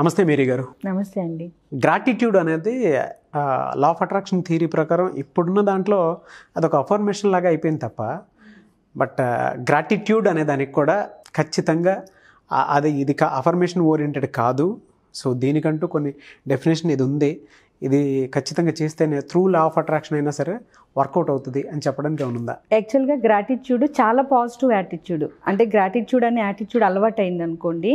నమస్తే మేరీ గారు. నమస్తే అండి. గ్రాటిట్యూడ్ అనేది లా ఆఫ్ అట్రాక్షన్ థియరీ ప్రకారం ఇప్పుడున్న దాంట్లో అదొక అఫర్మేషన్ లాగా అయిపోయింది తప్ప బట్ గ్రాటిట్యూడ్ అనే దానికి కూడా ఖచ్చితంగా అది ఇది అఫర్మేషన్ ఓరియంటెడ్ కాదు. సో దీనికంటూ కొన్ని డెఫినేషన్ ఇది ఉంది. ఇది ఖచ్చితంగా చేస్తేనే త్రూ లా ఆఫ్ అట్రాక్షన్ అయినా సరే వర్కౌట్ అవుతుంది అని చెప్పడానికి ఏమైనా ఉందా యాక్చువల్గా గ్రాటిట్యూడ్ చాలా పాజిటివ్ యాటిట్యూడ్ అంటే గ్రాటిట్యూడ్ అనే యాటిట్యూడ్ అలవాటు అయింది అనుకోండి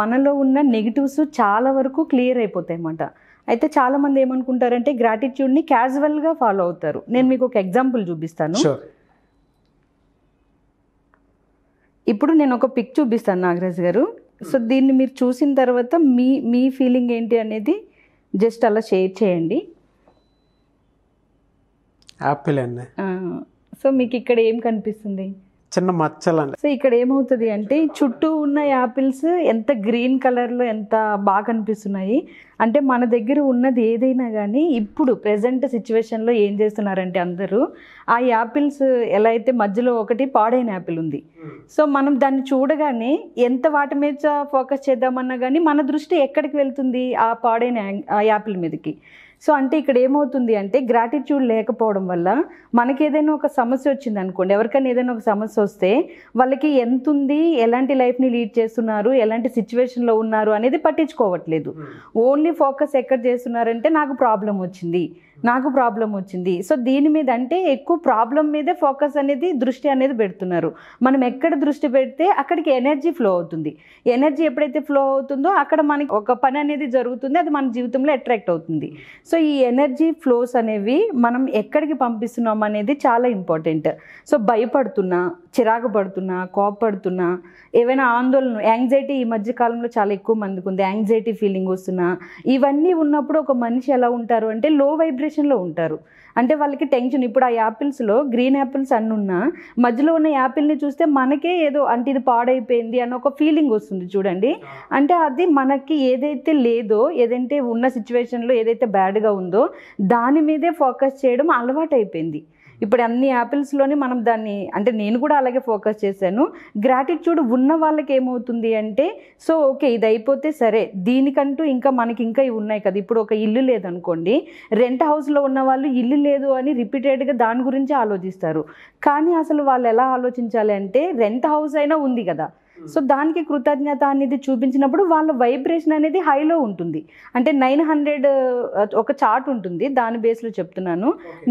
మనలో ఉన్న నెగిటివ్స్ చాలా వరకు క్లియర్ అయిపోతాయి అన్నమాట అయితే చాలా మంది ఏమనుకుంటారంటే గ్రాటిట్యూడ్ని క్యాజువల్గా ఫాలో అవుతారు. నేను మీకు ఒక ఎగ్జాంపుల్ చూపిస్తాను. ఇప్పుడు నేను ఒక పిక్ చూపిస్తాను నాగరాజ్ గారు. సో దీన్ని మీరు చూసిన తర్వాత మీ మీ ఫీలింగ్ ఏంటి అనేది జస్ట్ అలా షేర్ చేయండి. యాపిల్ అండి సో మీకు ఇక్కడ ఏం కనిపిస్తుంది? చిన్న మచ్చలండి. సో ఇక్కడ ఏమవుతుంది అంటే చుట్టూ ఉన్న యాపిల్స్ ఎంత గ్రీన్ కలర్లో ఎంత బాగా కనిపిస్తున్నాయి అంటే మన దగ్గర ఉన్నది ఏదైనా కానీ ఇప్పుడు ప్రజెంట్ సిచ్యువేషన్లో ఏం చేస్తున్నారంటే అందరూ ఆ యాపిల్స్ ఎలా అయితే మధ్యలో ఒకటి పాడైన యాపిల్ ఉంది. సో మనం దాన్ని చూడగానే ఎంత వాటి మీద ఫోకస్ చేద్దామన్నా కానీ మన దృష్టి ఎక్కడికి వెళ్తుంది ఆ పాడైన యాపిల్ మీదకి. సో అంటే ఇక్కడ ఏమవుతుంది అంటే గ్రాటిట్యూడ్ లేకపోవడం వల్ల మనకి ఏదైనా ఒక సమస్య వచ్చింది అనుకోండి ఎవరికైనా ఏదైనా ఒక సమస్య వస్తే వాళ్ళకి ఎంత ఉంది ఎలాంటి లైఫ్ని లీడ్ చేస్తున్నారు ఎలాంటి సిచ్యువేషన్లో ఉన్నారు అనేది పట్టించుకోవట్లేదు. ఓన్లీ ఫోకస్ ఎక్కడ చేస్తున్నారంటే నాకు ప్రాబ్లం వచ్చింది. నాకు ప్రాబ్లం వచ్చింది. సో దీని మీద అంటే ఎక్కువ ప్రాబ్లం మీదే ఫోకస్ అనేది దృష్టి అనేది పెడుతున్నారు. మనం ఎక్కడ దృష్టి పెడితే అక్కడికి ఎనర్జీ ఫ్లో అవుతుంది. ఎనర్జీ ఎప్పుడైతే ఫ్లో అవుతుందో అక్కడ మనకి ఒక పని అనేది జరుగుతుంది అది మన జీవితంలో అట్రాక్ట్ అవుతుంది. సో ఈ ఎనర్జీ ఫ్లోస్ అనేవి మనం ఎక్కడికి పంపిస్తున్నాం అనేది చాలా ఇంపార్టెంట్ సో భయపడుతున్నా చిరాకు పడుతున్నా కోపడుతున్నా ఏవైనా ఆందోళన యాంగ్జైటీ ఈ మధ్య కాలంలో చాలా ఎక్కువ మందికి ఉంది. యాంగ్జైటీ ఫీలింగ్ వస్తున్నా ఇవన్నీ ఉన్నప్పుడు ఒక మనిషి ఎలా ఉంటారు అంటే లో వైబ్రేషన్లో ఉంటారు. అంటే వాళ్ళకి టెన్షన్ ఇప్పుడు ఆ యాపిల్స్లో గ్రీన్ యాపిల్స్ అన్ని ఉన్నా మధ్యలో ఉన్న యాపిల్ని చూస్తే మనకే ఏదో అంటే ఇది పాడైపోయింది అన్న ఒక ఫీలింగ్ వస్తుంది చూడండి. అంటే అది మనకి ఏదైతే లేదో ఏదైతే ఉన్న సిచ్యువేషన్లో ఏదైతే బ్యాడ్గా ఉందో దాని మీదే ఫోకస్ చేయడం అలవాటు అయిపోయింది ఇప్పుడు అన్ని యాపిల్స్లోనే మనం దాన్ని అంటే నేను కూడా అలాగే ఫోకస్ చేశాను. గ్రాటిట్యూడ్ ఉన్న వాళ్ళకి ఏమవుతుంది అంటే సో ఓకే ఇది అయిపోతే సరే దీనికంటూ ఇంకా మనకి ఇంకా ఇవి ఉన్నాయి కదా ఇప్పుడు ఒక ఇల్లు లేదనుకోండి రెంట్ హౌస్లో ఉన్న వాళ్ళు ఇల్లు లేదు అని రిపీటెడ్గా దాని గురించి ఆలోచిస్తారు. కానీ అసలు వాళ్ళు ఎలా ఆలోచించాలి అంటే రెంట్ హౌస్ అయినా ఉంది కదా సో దానికి కృతజ్ఞత అనేది చూపించినప్పుడు వాళ్ళ వైబ్రేషన్ అనేది హైలో ఉంటుంది. అంటే నైన్ హండ్రెడ్ ఒక చార్ట్ ఉంటుంది. దాని బేస్లో చెప్తున్నాను.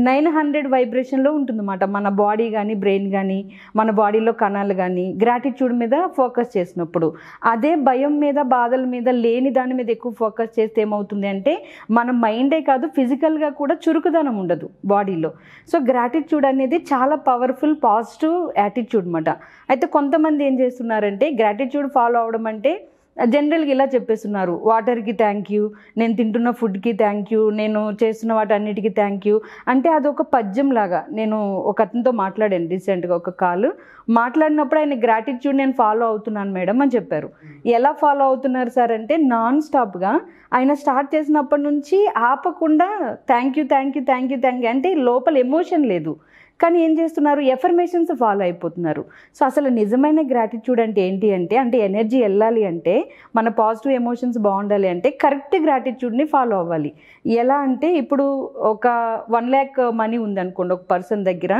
నైన్ హండ్రెడ్ వైబ్రేషన్లో ఉంటుందన్నమాట. మన బాడీ కానీ బ్రెయిన్ కానీ మన బాడీలో కణాలు కానీ గ్రాటిట్యూడ్ మీద ఫోకస్ చేసినప్పుడు. అదే భయం మీద బాధల మీద లేని దాని మీద ఎక్కువ ఫోకస్ చేస్తే ఏమవుతుంది అంటే మన మైండే కాదు ఫిజికల్గా కూడా చురుకుదనం ఉండదు బాడీలో. సో గ్రాటిట్యూడ్ అనేది చాలా పవర్ఫుల్ పాజిటివ్ యాటిట్యూడ్ అనమాట అయితే కొంతమంది ఏం అంటే గ్రాటిట్యూడ్ ఫాలో అవడం అంటే జనరల్గా ఇలా చెప్పేస్తున్నారు. వాటర్కి థ్యాంక్ యూ నేను తింటున్న ఫుడ్కి థ్యాంక్ యూ నేను చేస్తున్న వాటన్నిటికీ థ్యాంక్ యూ అంటే అదొక పద్యం లాగా నేను ఒక అతనితో మాట్లాడాను రీసెంట్గా ఒక కాల్ మాట్లాడినప్పుడు ఆయన గ్రాటిట్యూడ్ నేను ఫాలో అవుతున్నాను మేడం అని చెప్పారు. ఎలా ఫాలో అవుతున్నారు సార్ అంటే నాన్ స్టాప్గా ఆయన స్టార్ట్ చేసినప్పటి నుంచి ఆపకుండా thank you thank you thank you thank you అంటే లోపల ఎమోషన్ లేదు. కానీ ఏం చేస్తున్నారు? ఎఫర్మేషన్స్ ఫాలో అయిపోతున్నారు. సో అసలు నిజమైన గ్రాటిట్యూడ్ అంటే ఏంటి అంటే అంటే ఎనర్జీ వెళ్ళాలి అంటే మన పాజిటివ్ ఎమోషన్స్ బాగుండాలి అంటే కరెక్ట్ గ్రాటిట్యూడ్ని ఫాలో అవ్వాలి. ఎలా అంటే ఇప్పుడు ఒక వన్ ల్యాక్ మనీ ఉందనుకోండి ఒక పర్సన్ దగ్గర.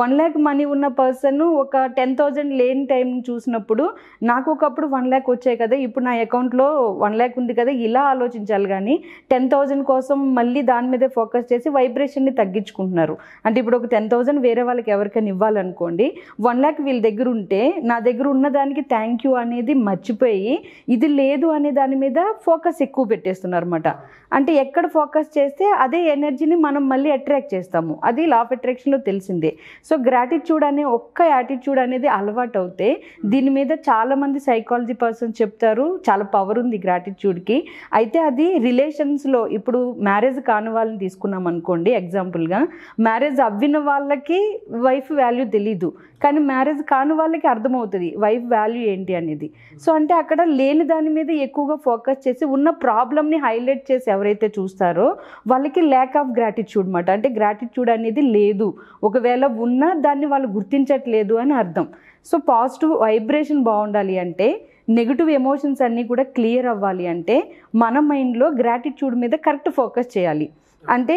వన్ ల్యాక్ మనీ ఉన్న పర్సన్ ఒక టెన్ థౌజండ్ లేని టైం చూసినప్పుడు నాకు ఒకప్పుడు వన్ ల్యాక్ వచ్చాయి కదా ఇప్పుడు నా అకౌంట్లో వన్ ల్యాక్ ఉంది కదా ఇలా ఆలోచించాలి కానీ టెన్ థౌజండ్ కోసం మళ్ళీ దాని మీదే ఫోకస్ చేసి వైబ్రేషన్ని తగ్గించుకుంటున్నారు. అంటే ఇప్పుడు ఒక టెన్ థౌజండ్ వేరే వాళ్ళకి ఎవరికైనా ఇవ్వాలనుకోండి వన్ ల్యాక్ వీళ్ళ దగ్గర ఉంటే నా దగ్గర ఉన్న దానికి థ్యాంక్ యూ అనేది మర్చిపోయి ఇది లేదు అనే దాని మీద ఫోకస్ ఎక్కువ పెట్టేస్తున్నారు అనమాట అంటే ఎక్కడ ఫోకస్ చేస్తే అదే ఎనర్జీని మనం మళ్ళీ అట్రాక్ట్ చేస్తాము. అది లా ఆఫ్ అట్రాక్షన్లో తెలిసిందే. సో గ్రాటిట్యూడ్ అనే ఒక్క యాటిట్యూడ్ అనేది అలవాటు అవుతే దీని మీద చాలామంది సైకాలజీ పర్సన్ చెప్తారు. చాలా పవర్ ఉంది గ్రాటిట్యూడ్కి అయితే అది రిలేషన్స్లో ఇప్పుడు మ్యారేజ్ కాని వాళ్ళని తీసుకున్నాం అనుకోండి ఎగ్జాంపుల్గా మ్యారేజ్ అవ్విన వాళ్ళకి వైఫ్ వాల్యూ తెలీదు. కానీ మ్యారేజ్ కాని వాళ్ళకి అర్థమవుతుంది వైఫ్ వాల్యూ ఏంటి అనేది. సో అంటే అక్కడ లేని దాని మీద ఎక్కువగా ఫోకస్ చేసి ఉన్న ప్రాబ్లమ్ని హైలైట్ చేసి ఎవరైతే చూస్తారో వాళ్ళకి ల్యాక్ ఆఫ్ గ్రాటిట్యూడ్ అనమాట అంటే గ్రాటిట్యూడ్ అనేది లేదు. ఒకవేళ ఉన్నా దాన్ని వాళ్ళు గుర్తించట్లేదు అని అర్థం. సో పాజిటివ్ వైబ్రేషన్ బాగుండాలి అంటే నెగిటివ్ ఎమోషన్స్ అన్నీ కూడా క్లియర్ అవ్వాలి అంటే మన మైండ్లో గ్రాటిట్యూడ్ మీద కరెక్ట్ ఫోకస్ చేయాలి. అంటే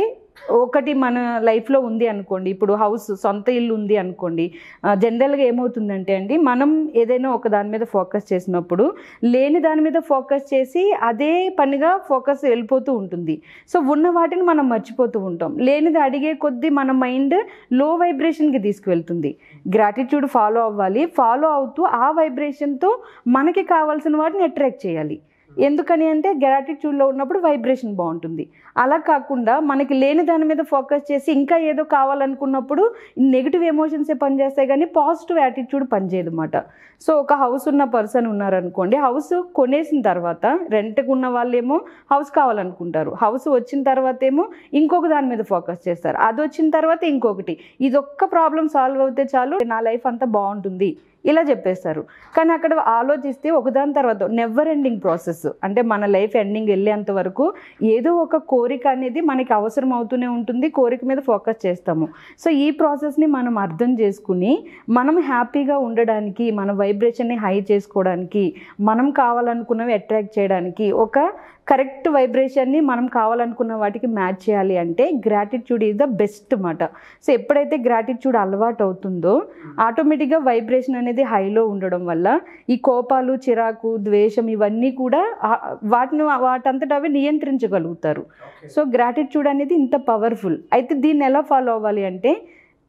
ఒకటి మన లైఫ్లో ఉంది అనుకోండి ఇప్పుడు హౌస్ సొంత ఇల్లు ఉంది అనుకోండి జనరల్గా ఏమవుతుందంటే అండి మనం ఏదైనా ఒక దాని మీద ఫోకస్ చేసినప్పుడు లేని దాని మీద ఫోకస్ చేసి అదే పనిగా ఫోకస్ వెళ్ళిపోతూ ఉంటుంది. సో ఉన్న వాటిని మనం మర్చిపోతూ ఉంటాం. లేనిది అడిగే కొద్దీ మన మైండ్లో వైబ్రేషన్కి తీసుకువెళ్తుంది. గ్రాటిట్యూడ్ ఫాలో అవ్వాలి. ఫాలో అవుతూ ఆ వైబ్రేషన్తో మనకి కావాల్సిన వాటిని అట్రాక్ట్ చేయాలి. ఎందుకని అంటే గ్రాటిట్యూడ్లో ఉన్నప్పుడు వైబ్రేషన్ బాగుంటుంది. అలా కాకుండా మనకి లేని దాని మీద ఫోకస్ చేసి ఇంకా ఏదో కావాలనుకున్నప్పుడు నెగిటివ్ ఎమోషన్సే పనిచేస్తాయి కానీ పాజిటివ్ యాటిట్యూడ్ పనిచేయదు అనమాట సో ఒక హౌస్ ఉన్న పర్సన్ ఉన్నారనుకోండి హౌస్ కొనేసిన తర్వాత రెంట్కి ఉన్న వాళ్ళేమో హౌస్ కావాలనుకుంటారు. హౌస్ వచ్చిన తర్వాత ఏమో ఇంకొక దాని మీద ఫోకస్ చేస్తారు. అది వచ్చిన తర్వాత ఇంకొకటి. ఇది ఒక్క ప్రాబ్లం సాల్వ్ అవుతే చాలు నా లైఫ్ అంతా బాగుంటుంది. ఇలా చెప్పేస్తారు. కానీ అక్కడ ఆలోచిస్తే ఒకదాని తర్వాత నెవర్ ఎండింగ్ ప్రాసెస్ అంటే మన లైఫ్ ఎండింగ్ వెళ్ళేంత వరకు ఏదో ఒక కోరిక అనేది మనకి అవసరం అవుతూనే ఉంటుంది. కోరిక మీద ఫోకస్ చేస్తాము. సో ఈ ప్రాసెస్ని మనం అర్థం చేసుకుని మనం హ్యాపీగా ఉండడానికి మన వైబ్రేషన్ని హై చేసుకోవడానికి మనం కావాలనుకున్నవి అట్రాక్ట్ చేయడానికి ఒక కరెక్ట్ వైబ్రేషన్ని మనం కావాలనుకున్న వాటికి మ్యాచ్ చేయాలి అంటే గ్రాటిట్యూడ్ ఈజ్ ద బెస్ట్ మాట. సో ఎప్పుడైతే గ్రాటిట్యూడ్ అలవాటు అవుతుందో ఆటోమేటిక్గా వైబ్రేషన్ అనేది హైలో ఉండడం వల్ల ఈ కోపాలు చిరాకు ద్వేషం ఇవన్నీ కూడా వాటిని వాటంతట అవి నియంత్రించగలుగుతారు సో గ్రాటిట్యూడ్ అనేది ఇంత పవర్ఫుల్ అయితే దీన్ని ఎలా ఫాలో అవ్వాలి అంటే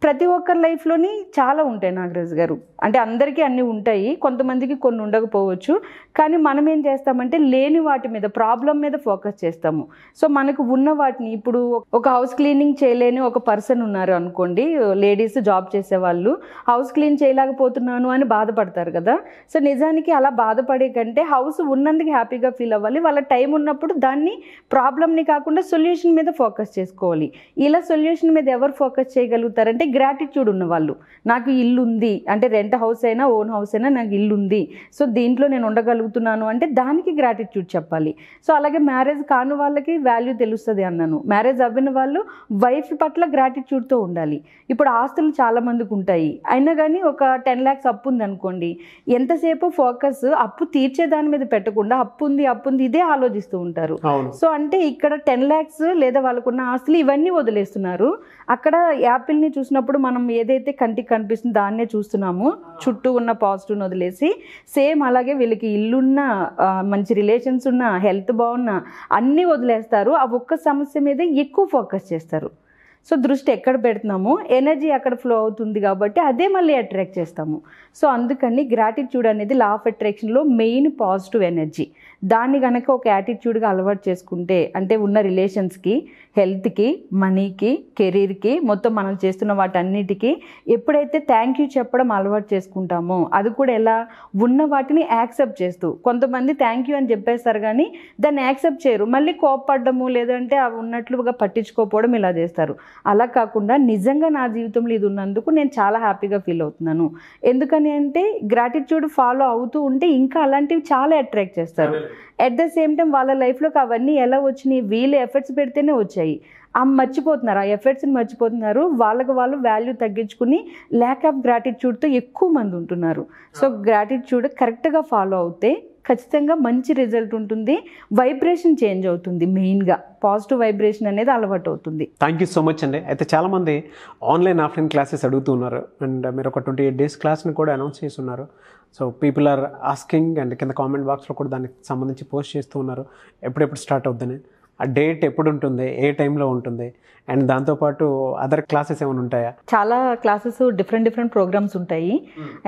ప్రతి ఒక్కరి లైఫ్లోని చాలా ఉంటాయి నాగరాజు గారు. అంటే అందరికీ అన్నీ ఉంటాయి కొంతమందికి కొన్ని ఉండకపోవచ్చు. కానీ మనం ఏం చేస్తామంటే లేని వాటి మీద ప్రాబ్లం మీద ఫోకస్ చేస్తాము. సో మనకు ఉన్న వాటిని ఇప్పుడు ఒక హౌస్ క్లీనింగ్ చేయలేని ఒక పర్సన్ ఉన్నారు అనుకోండి లేడీస్ జాబ్ చేసేవాళ్ళు హౌస్ క్లీన్ చేయలేకపోతున్నాను అని బాధపడతారు కదా. సో నిజానికి అలా బాధపడే కంటే హౌస్ ఉన్నందుకు హ్యాపీగా ఫీల్ అవ్వాలి. వాళ్ళ టైం ఉన్నప్పుడు దాన్ని ప్రాబ్లమ్ని కాకుండా సొల్యూషన్ మీద ఫోకస్ చేసుకోవాలి. ఇలా సొల్యూషన్ మీద ఎవరు ఫోకస్ చేయగలుగుతారంటే గ్రాటిట్యూడ్ ఉన్న వాళ్ళు నాకు ఇల్లు ఉంది అంటే రెంట్ హౌస్ అయినా ఓన్ హౌస్ అయినా నాకు ఇల్లు ఉంది సో దీంట్లో నేను ఉండగలుగుతున్నాను అంటే దానికి గ్రాటిట్యూడ్ చెప్పాలి. సో అలాగే మ్యారేజ్ కాని వాళ్ళకి వాల్యూ తెలుస్తుంది అన్నాను. మ్యారేజ్ అవ్విన వాళ్ళు వైఫ్ పట్ల గ్రాటిట్యూడ్తో ఉండాలి. ఇప్పుడు ఆస్తులు చాలా మందికి ఉంటాయి. అయినా కానీ ఒక టెన్ ల్యాక్స్ అప్పు ఉంది అనుకోండి ఎంతసేపు ఫోకస్ అప్పు తీర్చే దాని మీద పెట్టకుండా అప్పు ఉంది అప్పు ఉంది ఇదే ఆలోచిస్తూ ఉంటారు. సో అంటే ఇక్కడ టెన్ ల్యాక్స్ లేదా వాళ్ళకున్న ఆస్తులు ఇవన్నీ వదిలేస్తున్నారు. అక్కడ యాపిల్ని చూసినప్పుడు మనం ఏదైతే కంటికి కనిపిస్తుందో దాన్నే చూస్తున్నాము. చుట్టూ ఉన్న పాజిటివ్ని వదిలేసి సేమ్ అలాగే వీళ్ళకి ఇల్లున్న మంచి రిలేషన్స్ ఉన్న హెల్త్ బాగున్న అన్నీ వదిలేస్తారు. ఆ ఒక్క సమస్య మీద ఎక్కువ ఫోకస్ చేస్తారు. సో దృష్టి ఎక్కడ పెడుతున్నామో ఎనర్జీ అక్కడ ఫ్లో అవుతుంది కాబట్టి అదే మళ్ళీ అట్రాక్ట్ చేస్తాము. సో అందుకని గ్రాటిట్యూడ్ అనేది లా ఆఫ్ అట్రాక్షన్లో మెయిన్ పాజిటివ్ ఎనర్జీ దాన్ని కనుక ఒక యాటిట్యూడ్గా అలవాటు చేసుకుంటే అంటే ఉన్న రిలేషన్స్కి హెల్త్కి మనీకి కెరీర్కి మొత్తం మనం చేస్తున్న వాటన్నిటికీ ఎప్పుడైతే థ్యాంక్ యూ చెప్పడం అలవాటు చేసుకుంటామో అది కూడా ఎలా? ఉన్న వాటిని యాక్సెప్ట్ చేస్తూ. కొంతమంది థ్యాంక్ యూ అని చెప్పేస్తారు కానీ దాన్ని యాక్సెప్ట్ చేయరు. మళ్ళీ కోప్పడము లేదంటే అవి ఉన్నట్లుగా పట్టించుకోకపోవడం ఇలా చేస్తారు. అలా కాకుండా నిజంగా నా జీవితంలో ఇది ఉన్నందుకు నేను చాలా హ్యాపీగా ఫీల్ అవుతున్నాను. ఎందుకని అంటే గ్రాటిట్యూడ్ ఫాలో అవుతూ ఉంటే ఇంకా అలాంటివి చాలా అట్రాక్ట్ చేస్తారు. అట్ ద సేమ్ టైం వాళ్ళ లైఫ్లోకి అవన్నీ ఎలా వచ్చినాయి వీళ్ళు ఎఫర్ట్స్ పెడితేనే వచ్చాయి. ఆ మర్చిపోతున్నారు ఆ ఎఫర్ట్స్ని మర్చిపోతున్నారు. వాళ్ళకి వాళ్ళు వాల్యూ తగ్గించుకుని ల్యాక్ ఆఫ్ గ్రాటిట్యూడ్తో ఎక్కువ మంది ఉంటున్నారు. సో గ్రాటిట్యూడ్ కరెక్ట్గా ఫాలో అవుతే ఖచ్చితంగా మంచి రిజల్ట్ ఉంటుంది. వైబ్రేషన్ చేంజ్ అవుతుంది మెయిన్గా. పాజిటివ్ వైబ్రేషన్ అనేది అలవాటు అవుతుంది. థ్యాంక్ యూ సో మచ్ అండి. అయితే చాలామంది ఆన్లైన్ ఆఫ్లైన్ క్లాసెస్ అడుగుతూ ఉన్నారు. అండ్ మీరు ఒక ట్వంటీ ఎయిట్ డేస్ క్లాస్ని కూడా అనౌన్స్ చేస్తున్నారు. So people are asking and కింద కామెంట్ బాక్స్లో కూడా దానికి సంబంధించి పోస్ట్ చేస్తూ ఉన్నారు. ఎప్పుడెప్పుడు స్టార్ట్ అవుద్దని. ఆ డేట్ ఎప్పుడు ఉంటుంది ఏ టైంలో ఉంటుంది అండ్ దాంతోపాటు అదర్ క్లాసెస్ ఏమైనా ఉంటాయా? చాలా క్లాసెస్ డిఫరెంట్ డిఫరెంట్ ప్రోగ్రామ్స్ ఉంటాయి.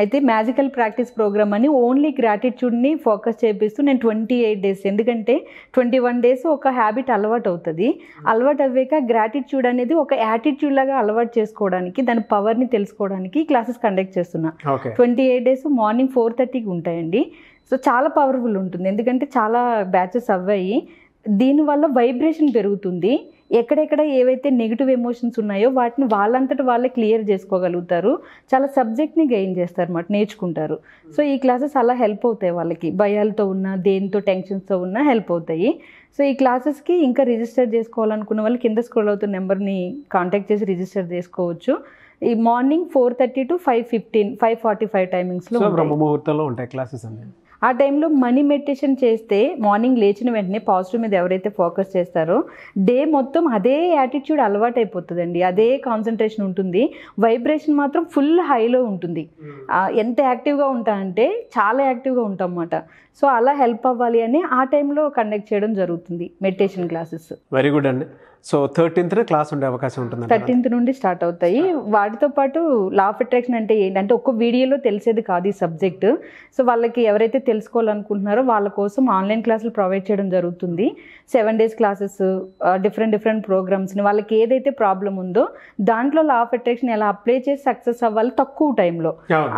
అయితే మ్యాజికల్ ప్రాక్టీస్ ప్రోగ్రామ్ అని ఓన్లీ గ్రాటిట్యూడ్ని ఫోకస్ చేపిస్తూ నేను ట్వంటీ ఎయిట్ డేస్ ఎందుకంటే ట్వంటీ వన్ డేస్ ఒక హ్యాబిట్ అలవాటు అవుతుంది అలవాటు అవ్వాక గ్రాటిట్యూడ్ అనేది ఒక యాటిట్యూడ్ లాగా అలవాటు చేసుకోవడానికి దాని పవర్ని తెలుసుకోవడానికి క్లాసెస్ కండక్ట్ చేస్తున్నా. Twenty eight days morning four థర్టీకి ఉంటాయండి. సో చాలా పవర్ఫుల్ ఉంటుంది ఎందుకంటే చాలా బ్యాచెస్ అవ్వాయి. దీనివల్ల వైబ్రేషన్ పెరుగుతుంది. ఎక్కడెక్కడ ఏవైతే నెగిటివ్ ఎమోషన్స్ ఉన్నాయో వాటిని వాళ్ళంతట వాళ్ళే క్లియర్ చేసుకోగలుగుతారు. చాలా సబ్జెక్ట్ని గెయిన్ చేస్తారు అన్నమాట నేర్చుకుంటారు సో ఈ క్లాసెస్ అలా హెల్ప్ అవుతాయి వాళ్ళకి. భయాలతో ఉన్న దేనితో టెన్షన్స్తో ఉన్నా హెల్ప్ అవుతాయి. సో ఈ క్లాసెస్కి ఇంకా రిజిస్టర్ చేసుకోవాలనుకున్న వాళ్ళు కింద స్క్రోల్ అవుతున్న నెంబర్ని కాంటాక్ట్ చేసి రిజిస్టర్ చేసుకోవచ్చు. ఈ morning four thirty to five fifteen five forty five టైమింగ్స్లో బ్రహ్మ ముహూర్తంలో ఉంటాయి క్లాసెస్ అండి ఆ టైంలో మనీ మెడిటేషన్ చేస్తే మార్నింగ్ లేచిన వెంటనే పాజిటివ్ మీద ఎవరైతే ఫోకస్ చేస్తారో డే మొత్తం అదే యాటిట్యూడ్ అలవాటు అయిపోతుందండి అదే కాన్సన్ట్రేషన్ ఉంటుంది. వైబ్రేషన్ మాత్రం ఫుల్ హైలో ఉంటుంది. ఆ, ఎంత యాక్టివ్గా ఉంటా అంటే చాలా యాక్టివ్గా ఉంటాం అన్నమాట సో అలా హెల్ప్ అవ్వాలి అని ఆ టైంలో కండక్ట్ చేయడం జరుగుతుంది. మెడిటేషన్ క్లాసెస్ వెరీ గుడ్ అండి. సో థర్టీన్త్ క్లాస్ ఉండే అవకాశం ఉంటుంది థర్టీన్త్ నుండి స్టార్ట్ అవుతాయి. వాటితో పాటు లా ఆఫ్ అట్రాక్షన్ అంటే ఏంటంటే ఒక్క వీడియోలో తెలిసేది కాదు ఈ సబ్జెక్ట్ సో వాళ్ళకి ఎవరైతే తెలుసుకోవాలనుకుంటున్నారో వాళ్ళ కోసం ఆన్లైన్ క్లాసులు ప్రొవైడ్ చేయడం జరుగుతుంది. Seven days classes different different ప్రోగ్రామ్స్ని వాళ్ళకి ఏదైతే ప్రాబ్లం ఉందో దాంట్లో లా ఆఫ్ అట్రాక్షన్ ఎలా అప్లై చేసి సక్సెస్ అవ్వాలి తక్కువ టైంలో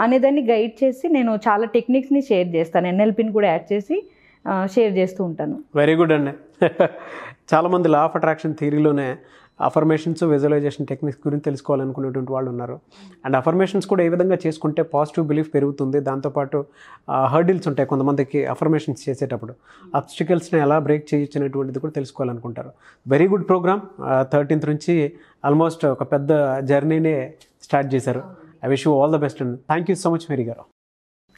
అనేదాన్ని గైడ్ చేసి నేను చాలా టెక్నిక్స్ని షేర్ చేస్తాను. ఎన్ఎల్పిని కూడా యాడ్ చేసి షేర్ చేస్తూ ఉంటాను. వెరీ గుడ్ అండి. చాలామంది లా ఆఫ్ అట్రాక్షన్ థియరీలోనే అఫర్మేషన్స్ విజువలైజేషన్ టెక్నిక్స్ గురించి తెలుసుకోవాలనుకునేటువంటి వాళ్ళు ఉన్నారు. అండ్ అఫర్మేషన్స్ కూడా ఏ విధంగా చేసుకుంటే పాజిటివ్ బిలీఫ్ పెరుగుతుంది? దాంతోపాటు హర్డిల్స్ ఉంటాయి కొంతమందికి అఫర్మేషన్స్ చేసేటప్పుడు. అబ్స్టికల్స్ని ఎలా బ్రేక్ చేయొచ్చినటువంటిది కూడా తెలుసుకోవాలనుకుంటారు. వెరీ గుడ్ ప్రోగ్రామ్ థర్టీన్త్ నుంచి ఆల్మోస్ట్ ఒక పెద్ద జర్నీనే స్టార్ట్ చేశారు. I wish you all the best అండి thank you so much Mary గారు.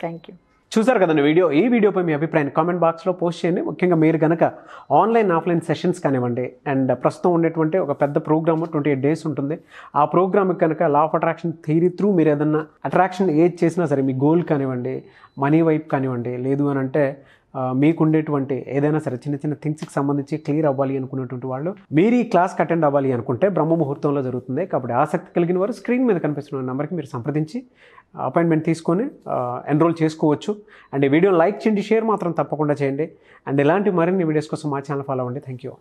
థ్యాంక్ యూ చూసారు కదండి వీడియో? ఈ వీడియోపై మీ అభిప్రాయాన్ని కామెంట్ బాక్స్లో పోస్ట్ చేయండి. ముఖ్యంగా మీరు కనుక ఆన్లైన్ ఆఫ్లైన్ సెషన్స్ కానివ్వండి అండ్ ప్రస్తుతం ఉండేటువంటి ఒక పెద్ద ప్రోగ్రామ్ ట్వంటీ ఎయిట్ డేస్ ఉంటుంది. ఆ ప్రోగ్రామ్కి కనుక law of attraction theory through మీరు ఏదన్నా అట్రాక్షన్ ఏది చేసినా సరే మీ గోల్ కానివ్వండి మనీ వైపు కానివ్వండి లేదు అని అంటే మీకుండేటువంటి మీకు ఉండేటువంటి ఏదైనా సరే చిన్న చిన్న థింగ్స్కి సంబంధించి క్లియర్ అవ్వాలి అనుకునేటువంటి వాళ్ళు మీరు ఈ క్లాస్కి అటెండ్ అవ్వాలి అనుకుంటే బ్రహ్మ ముహూర్తంలో జరుగుతుంది. కాబట్టి ఆసక్తి కలిగిన వారు స్క్రీన్ మీద కనిపిస్తున్న నెంబర్కి మీరు సంప్రదించి అపాయింట్మెంట్ తీసుకొని ఎన్రోల్ చేసుకోవచ్చు. అండ్ ఈ వీడియో లైక్ చేయండి షేర్ మాత్రం తప్పకుండా చేయండి. అండ్ ఇలాంటి మరిన్ని వీడియోస్ కోసం మా ఛానల్ ఫాలో అవ్వండి. Thank you